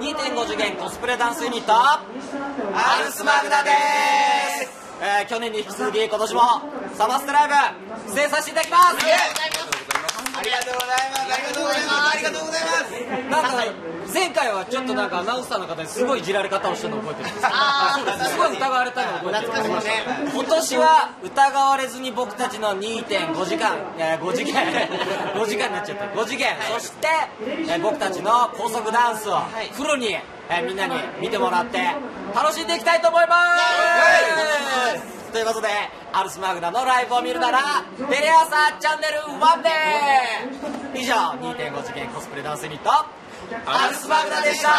2.5次元コスプレダンスユニットアルスマグナです。えー去年に引き続き今年もサマステライブ出演させていただきますありがとうございますありがとうございますありがとうございますなんか前回はちょっとなんかアナウンサーの方にすごいいじられ方をしたのを覚えてるんですあーすごい疑われたのを覚えてる。懐かしいね。今年は疑われずに僕たちの2.5時間いや5次元5時間になっちゃった。5次元。そして、えー僕たちの高速ダンスをフルに、えーみんなに見てもらって楽しんでいきたいと思います。ということでアルスマグナのライブを見るならテレ朝チャンネル1で以2.5次元コスプレダンスユニットアルスマグナでした。